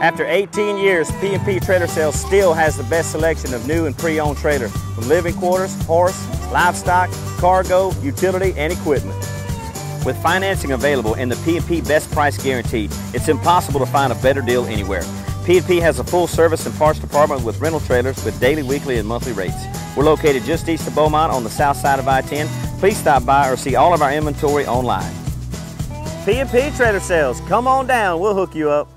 After 18 years, P&P Trailer Sales still has the best selection of new and pre-owned trailers, from living quarters, horse, livestock, cargo, utility, and equipment. With financing available and the P&P Best Price Guarantee, it's impossible to find a better deal anywhere. P&P has a full service and parts department with rental trailers with daily, weekly, and monthly rates. We're located just east of Beaumont on the south side of I-10. Please stop by or see all of our inventory online. P&P Trailer Sales, come on down, we'll hook you up.